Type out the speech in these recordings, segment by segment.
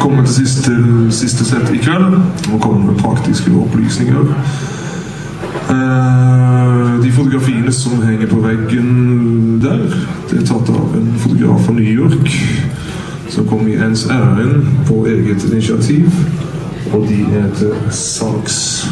kommet til siste, siste sett i kveld. Nå kommer med praktiske opplysninger. Eh, de fotografiene som henger på veggen der, det er tatt av en fotograf fra New York som kom i ens ærend på eget initiativ. Og de heter til.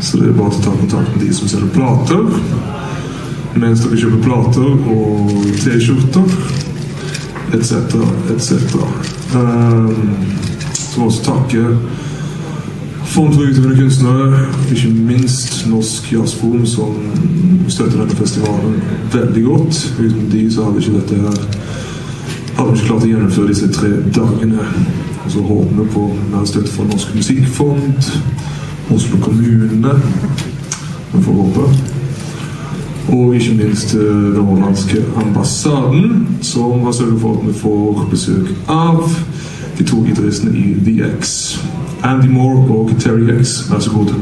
Så det er bare å ta kontakt med de som selger plater. Mens dere kjøper plater og T-skjorter etc., etc. Så må også takke Fond for utøvende kunstnere, ikke minst Norsk Jazzforum, som støtter denne festivalen veldig godt. Uten de så hadde ikke dette her hadde vi ikke klart å gjennomføre disse tre dagene. Og så håper vi på mer støtte fra Norsk Musikkfond, Oslo kommune. Vi får håpe. Og ikke minst den hollandske ambassaden, som har sørget for at vi får besøk av de to gitaristene i The X. Andy Moore og Terry X. Vær så god.